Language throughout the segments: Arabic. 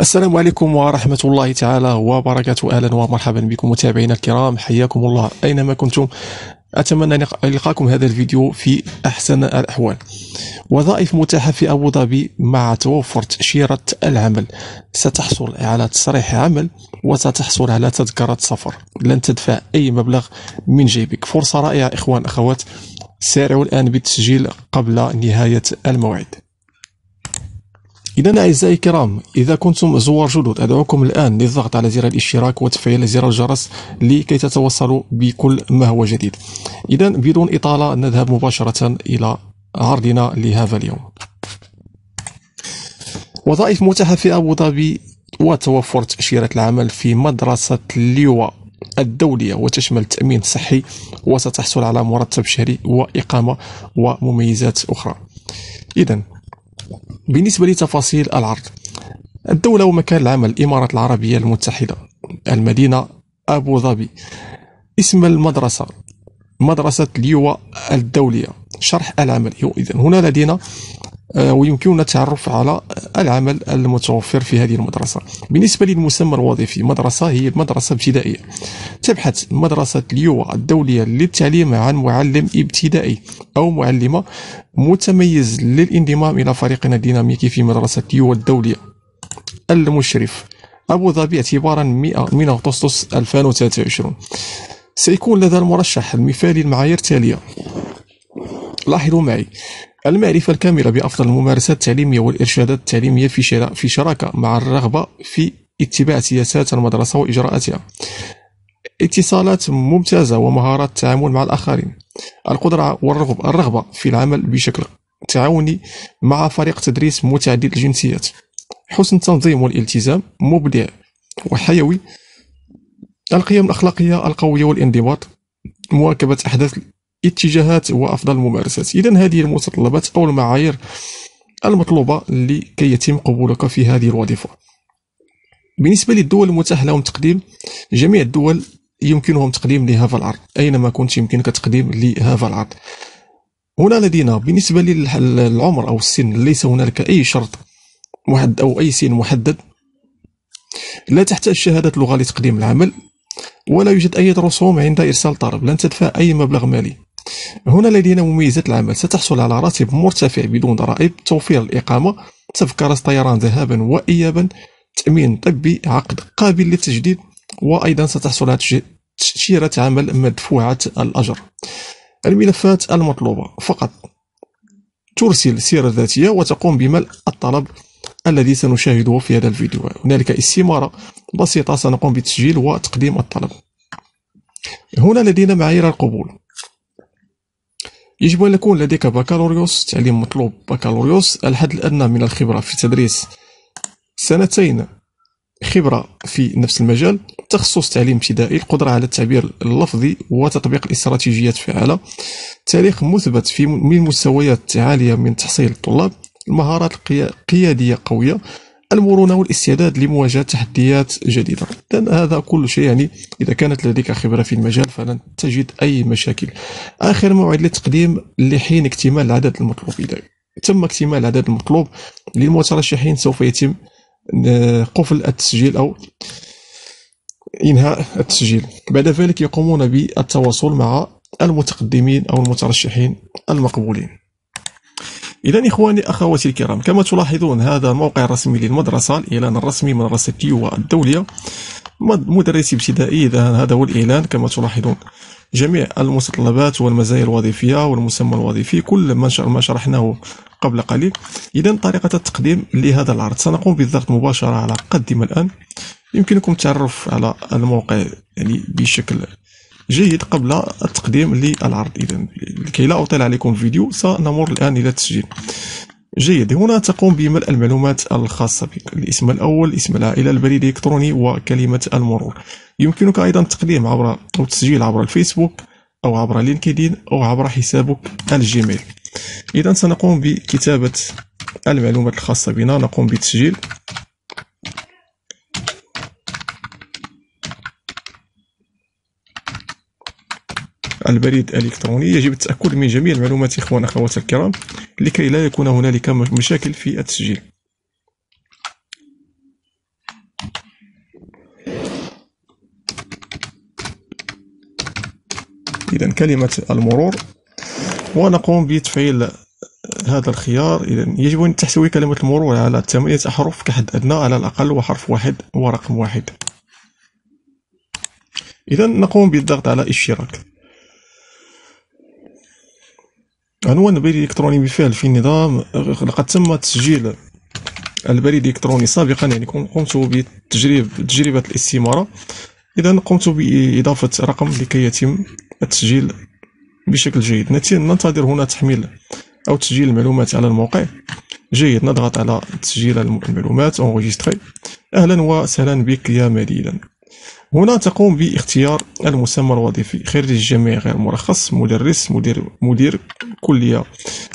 السلام عليكم ورحمة الله تعالى وبركاته. أهلا ومرحبا بكم متابعينا الكرام. حياكم الله. أينما كنتم أتمنى أن يلقاكم هذا الفيديو في أحسن الأحوال. وظائف متاحة في أبو ظبي مع توفر تأشيرة العمل. ستحصل على تصريح عمل وستحصل على تذكرة سفر. لن تدفع أي مبلغ من جيبك. فرصة رائعة إخوان أخوات. سارعوا الآن بالتسجيل قبل نهاية الموعد. إذا أعزائي الكرام إذا كنتم زوار جدد أدعوكم الآن للضغط على زر الاشتراك وتفعيل زر الجرس لكي تتوصلوا بكل ما هو جديد. إذا بدون إطالة نذهب مباشرة إلى عرضنا لهذا اليوم. وظائف متاحة في أبو ظبي وتوفر تأشيرة العمل في مدرسة اللواء الدولية وتشمل التأمين الصحي وستحصل على مرتب شهري وإقامة ومميزات أخرى. إذا بالنسبة لتفاصيل العرض الدولة ومكان العمل الإمارات العربية المتحدة المدينة أبو ظبي. اسم المدرسة مدرسة ليوا الدولية. شرح العمل إذن. هنا لدينا ويمكننا التعرف على العمل المتوفر في هذه المدرسة. بالنسبة للمسمى الوظيفي مدرسة هي مدرسة ابتدائية تبحث مدرسة ليوا الدولية للتعليم عن معلم ابتدائي أو معلمة متميز للانضمام إلى فريقنا الديناميكي في مدرسة ليوا الدولية. المشرف أبو ظبي اعتبارا من أغسطس 2023 سيكون لدى المرشح المثالي المعايير التالية. لاحظوا معي المعرفة الكاملة بأفضل الممارسات التعليمية والإرشادات التعليمية في في شراكة مع الرغبة في اتباع سياسات المدرسة وإجراءاتها. اتصالات ممتازة ومهارات التعامل مع الآخرين. القدرة والرغبة الرغبة في العمل بشكل تعاوني مع فريق تدريس متعدد الجنسيات. حسن التنظيم والالتزام مبدع وحيوي. القيم الأخلاقية القوية والانضباط. مواكبة أحداث اتجاهات وأفضل الممارسات. اذا هذه المتطلبات أو المعايير المطلوبة لكي يتم قبولك في هذه الوظيفة. بالنسبة للدول المتاح لهم تقديم جميع الدول يمكنهم تقديم لهذا العرض أينما كنت يمكنك تقديم لهذا العرض. هنا لدينا بالنسبة للعمر أو السن ليس هنالك أي شرط محدد أو أي سن محدد. لا تحتاج شهادة لغة لتقديم العمل ولا يوجد أي رسوم عند إرسال طلب لن تدفع أي مبلغ مالي. هنا لدينا مميزات العمل ستحصل على راتب مرتفع بدون ضرائب توفير الإقامة تذكرة طيران ذهابا وإيابا تأمين طبي عقد قابل للتجديد وأيضا ستحصل على تأشيرة عمل مدفوعة الأجر. الملفات المطلوبة. فقط ترسل سيرة ذاتية وتقوم بملء الطلب الذي سنشاهده في هذا الفيديو. هنالك استمارة بسيطة سنقوم بتسجيل وتقديم الطلب. هنا لدينا معايير القبول. يجب أن يكون لديك بكالوريوس تعليم مطلوب بكالوريوس الحد الأدنى من الخبرة في تدريس. سنتين خبرة في نفس المجال تخصص تعليم ابتدائي القدرة على التعبير اللفظي وتطبيق الاستراتيجيات فعالة تاريخ مثبت في من مستويات عالية من تحصيل الطلاب. المهارات القيادية قوية. المرونة والاستعداد لمواجهة تحديات جديدة. لأن هذا كل شيء يعني إذا كانت لديك خبرة في المجال فلن تجد أي مشاكل. آخر موعد للتقديم لحين اكتمال العدد المطلوب. إذا تم اكتمال العدد المطلوب للمترشحين سوف يتم آه، قفل التسجيل أو إنهاء التسجيل. بعد ذلك يقومون بالتواصل مع المتقدمين أو المترشحين المقبولين. إذا إخواني أخواتي الكرام كما تلاحظون هذا الموقع الرسمي للمدرسة الإعلان الرسمي مدرسة تيوا الدولية مدرسي ابتدائي إذا هذا هو الإعلان كما تلاحظون. جميع المتطلبات والمزايا الوظيفية والمسمى الوظيفي كل ما شرحناه قبل قليل. إذا طريقة التقديم لهذا العرض. سنقوم بالضغط مباشرة على قدم الآن. يمكنكم التعرف على الموقع يعني بشكل جيد قبل التقديم للعرض. إذا لكي لا أطيل عليكم الفيديو سنمر الآن إلى التسجيل. جيد. هنا تقوم بملء المعلومات الخاصة بك. الاسم الأول اسم العائلة البريد الإلكتروني وكلمة المرور. يمكنك أيضا التقديم عبر أو التسجيل عبر الفيسبوك أو عبر لينكدين أو عبر حسابك الجيميل. إذا سنقوم بكتابة المعلومات الخاصة بنا. نقوم بالتسجيل. البريد الإلكتروني. يجب التأكد من جميع المعلومات إخوان أخوات الكرام لكي لا يكون هنالك مشاكل في التسجيل. إذا كلمة المرور. ونقوم بتفعيل هذا الخيار. إذا يجب أن تحتوي كلمة المرور على ثمانية أحرف كحد أدنى على الأقل وحرف واحد ورقم واحد. إذا نقوم بالضغط على إشتراك. عنوان البريد الإلكتروني بالفعل في النظام لقد تم تسجيل البريد الإلكتروني سابقا يعني قمت بتجريب تجربة الاستمارة إذا قمت بإضافة رقم لكي يتم التسجيل بشكل جيد. ننتظر هنا تحميل أو تسجيل المعلومات على الموقع. جيد نضغط على تسجيل المعلومات أهلا وسهلا بك يا مدينة هنا تقوم باختيار المسمى الوظيفي خريج الجامعي غير مرخص مدرس مدير مدير كلية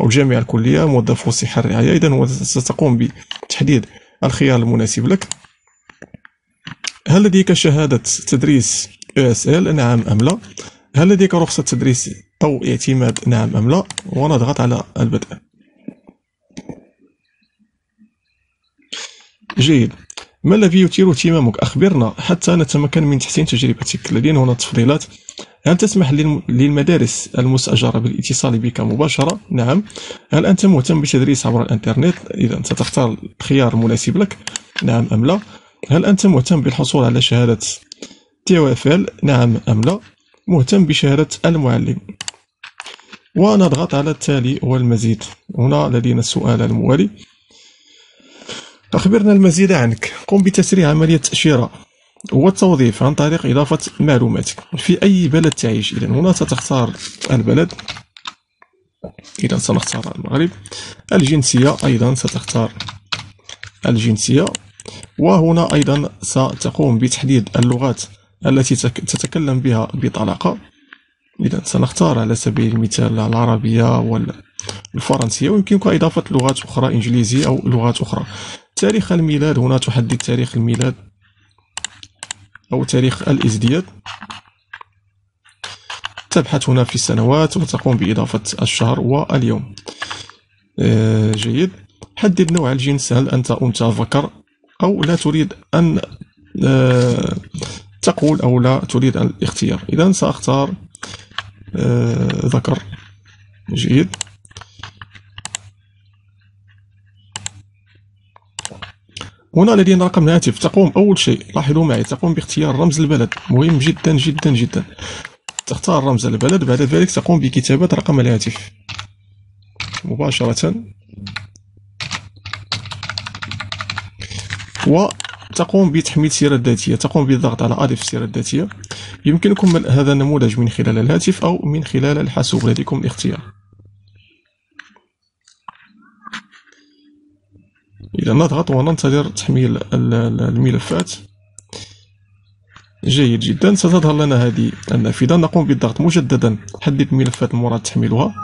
أو جامعة الكلية موظف الصحة الرعاية. إذا ستقوم بتحديد الخيار المناسب لك. هل لديك شهادة تدريس ESL نعم أم لا. هل لديك رخصة تدريس أو اعتماد؟ نعم أم لا. ونضغط على البدء. جيد. ما الذي يثير اهتمامك؟ أخبرنا. حتى نتمكن من تحسين تجربتك. لدينا هنا تفضيلات هل تسمح للمدارس المستأجرة بالاتصال بك مباشرة؟ نعم. هل أنت مهتم بالتدريس عبر الإنترنت؟ إذا ستختار الخيار المناسب لك. نعم أم لا؟ هل أنت مهتم بالحصول على شهادة TOEFL؟ نعم أم لا. مهتم بشهادة المعلم. ونضغط على التالي والمزيد. هنا لدينا السؤال الموالي. أخبرنا المزيد عنك. قم بتسريع عملية الشراء والتوظيف عن طريق إضافة معلوماتك. في أي بلد تعيش إذا هنا؟ ستختار البلد. إذا سنختار المغرب. الجنسية أيضا ستختار الجنسية. وهنا أيضا ستقوم بتحديد اللغات التي تتكلم بها بطلاقة. إذا سنختار على سبيل المثال العربية والفرنسية. ويمكنك إضافة لغات أخرى إنجليزية أو لغات أخرى. تاريخ الميلاد هنا تحدد تاريخ الميلاد أو تاريخ الإزدياد. تبحث هنا في السنوات وتقوم بإضافة الشهر واليوم. آه، جيد. حدد نوع الجنس هل أنت أنثى ذكر أو لا تريد أن آه، تقول أو لا تريد الاختيار. إذا سأختار آه، ذكر. جيد. هنا لدينا رقم هاتف تقوم أول شيء لاحظوا معي تقوم باختيار رمز البلد. مهم جدا جدا جدا. تختار رمز البلد بعد ذلك تقوم بكتابة رقم الهاتف. مباشرة. وتقوم بتحميل السيرة الذاتية. تقوم بالضغط على أضف السيرة الذاتية. يمكنكم هذا النموذج من خلال الهاتف أو من خلال الحاسوب. لديكم الاختيار. إذا نضغط وننتظر تحميل الملفات. جيد جدا. ستظهر لنا هذه النافذة. نقوم بالضغط مجددا. حدد الملفات المراد تحميلها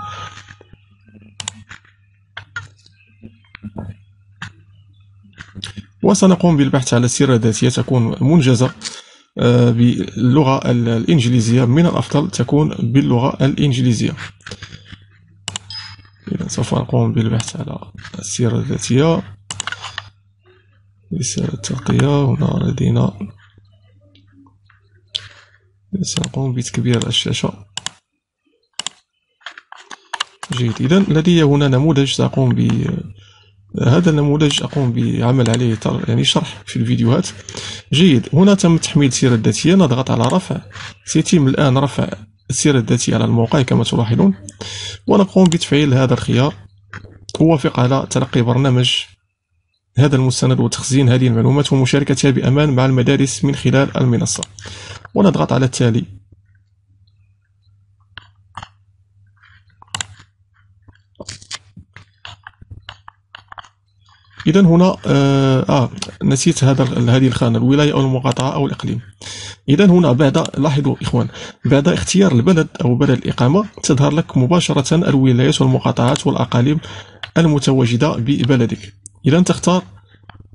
وسنقوم بالبحث على السيرة الذاتية تكون منجزة آه، باللغة الإنجليزية. من الأفضل تكون باللغة الإنجليزية. إذا سوف نقوم بالبحث على السيرة الذاتية رسالة ترقية هنا لدينا سنقوم بتكبير الشاشة. جيد. إذا لدي هنا نموذج سأقوم ب هذا النموذج أقوم بعمل عليه يعني شرح في الفيديوهات. جيد. هنا تم تحميل السيرة الذاتية. نضغط على رفع. سيتم الآن رفع السيرة الذاتية على الموقع كما تلاحظون. ونقوم بتفعيل هذا الخيار. أوافق على تلقي برنامج هذا المستند وتخزين هذه المعلومات ومشاركتها بأمان مع المدارس من خلال المنصة. ونضغط على التالي. إذا هنا آه, آه نسيت هذا هذه الخانة الولاية أو المقاطعة أو الإقليم. إذا هنا بعد لاحظوا إخوان بعد اختيار البلد أو بلد الإقامة تظهر لك مباشرة الولايات والمقاطعات والأقاليم المتواجدة ببلدك. إذا تختار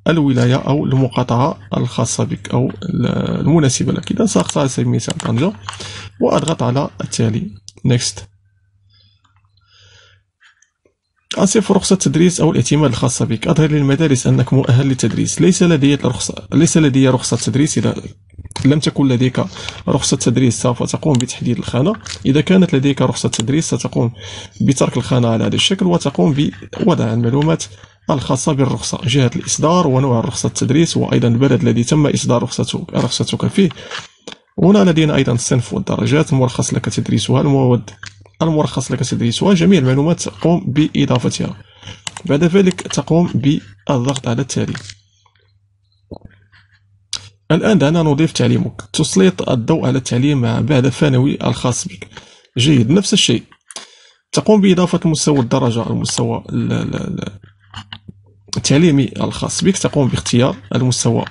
الولاية أو المقاطعة الخاصة بك أو المناسبة لك. إذا سأختار على سبيل المثال طنجة وأضغط على التالي. Next. أصف رخصة التدريس أو الاعتماد الخاصة بك. أظهر للمدارس أنك مؤهل للتدريس. ليس لدي رخصة ليس لدي رخصة تدريس. إذا لم تكن لديك رخصة تدريس سوف تقوم بتحديد الخانة. إذا كانت لديك رخصة تدريس ستقوم بترك الخانة على هذا الشكل وتقوم بوضع المعلومات الخاصة بالرخصة جهة الإصدار ونوع رخصة التدريس وأيضا البلد الذي تم إصدار رخصتك, رخصتك فيه. هنا لدينا أيضا الصنف والدرجات المرخص لك تدريسها المواد المرخص لك تدريسها جميع المعلومات تقوم بإضافتها. بعد ذلك تقوم بالضغط على التالي. الآن دعنا نضيف تعليمك. تسليط الضوء على التعليم بعد ثانوي الخاص بك. جيد. نفس الشيء. تقوم بإضافة المستوى الدرجة المستوى التعليمي الخاص بك تقوم باختيار المستوى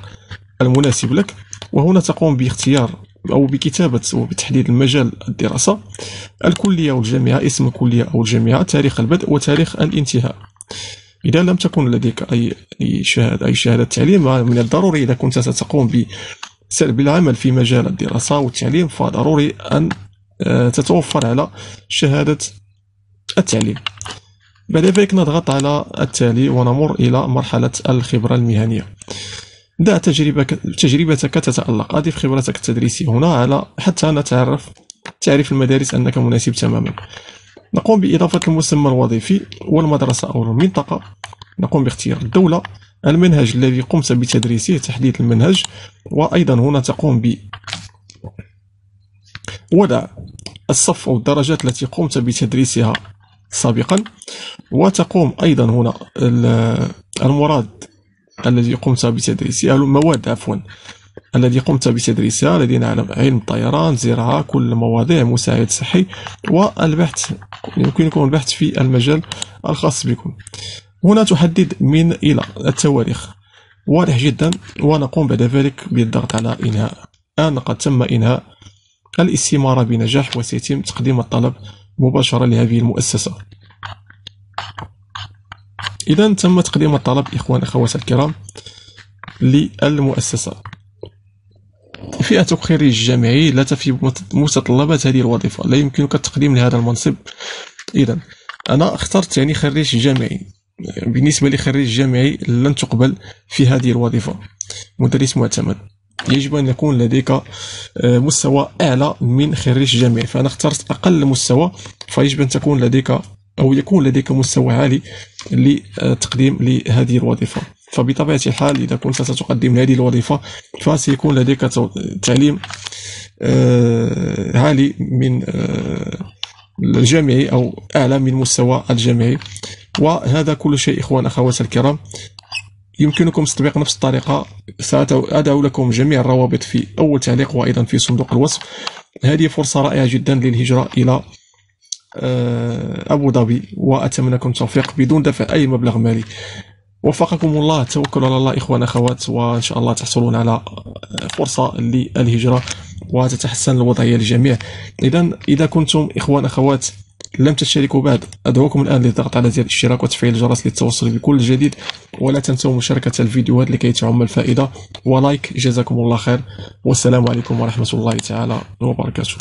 المناسب لك وهنا تقوم باختيار أو بكتابة وبتحديد المجال الدراسة الكلية والجامعة اسم الكلية أو الجامعة تاريخ البدء وتاريخ الانتهاء. إذا لم تكن لديك أي شهادة أي شهادة تعليم من الضروري إذا كنت ستقوم بالعمل في مجال الدراسة والتعليم فضروري أن آه، تتوفر على شهادة التعليم. بعد ذلك نضغط على التالي ونمر إلى مرحلة الخبرة المهنية. دع تجربك تجربتك تتألق. أضف خبرتك التدريسية. هنا على حتى نتعرف تعرف المدارس أنك مناسب تماما. نقوم بإضافة المسمى الوظيفي والمدرسة أو المنطقة. نقوم باختيار الدولة. المنهج الذي قمت بتدريسه تحديد المنهج. وأيضا هنا تقوم ب وضع الصف أو الدرجات التي قمت بتدريسها. سابقا. وتقوم أيضا هنا المراد الذي قمت بتدريسها المواد عفوا الذي قمت بتدريسها الذي علم علم الطيران زراعة كل المواضيع مساعد صحي والبحث يمكنكم البحث في المجال الخاص بكم. هنا تحدد من إلى التواريخ. واضح جدا ونقوم بعد ذلك بالضغط على إنهاء. الآن قد تم إنهاء الاستمارة بنجاح وسيتم تقديم الطلب مباشرة لهذه المؤسسة. إذا تم تقديم الطلب إخوان أخوات الكرام للمؤسسة. فئة خريج جامعي لا تفي متطلبات هذه الوظيفة لا يمكنك التقديم لهذا المنصب. إذا أنا اخترت يعني خريج جامعي. بالنسبة لخريج جامعي لن تقبل في هذه الوظيفة. مدرس معتمد. يجب أن يكون لديك آه، مستوى أعلى من خريج جامعي. فأنا اخترت أقل مستوى فيجب أن تكون لديك أو يكون لديك مستوى عالي لتقديم لهذه الوظيفة. فبطبيعة الحال إذا كنت ستقدم هذه الوظيفة فسيكون لديك تعليم آه، عالي من آه، الجامعي أو أعلى من مستوى الجامعي. وهذا كل شيء إخوان أخوات الكرام. يمكنكم تطبيق نفس الطريقة. سأدعو لكم جميع الروابط في أول تعليق وأيضا في صندوق الوصف. هذه فرصة رائعة جدا للهجرة إلى آه، أبو ظبي وأتمنى لكم التوفيق بدون دفع أي مبلغ مالي. وفقكم الله توكلوا على الله إخوان أخوات وإن شاء الله تحصلون على فرصة للهجرة وتتحسن الوضعية للجميع. إذا إذا كنتم إخوان أخوات لم تشتركوا بعد. أدعوكم الآن للضغط على زر الاشتراك وتفعيل الجرس للتوصل بكل جديد. ولا تنسوا مشاركة الفيديوهات لكي تعم الفائدة. ولايك. جزاكم الله خير. والسلام عليكم ورحمة الله تعالى وبركاته.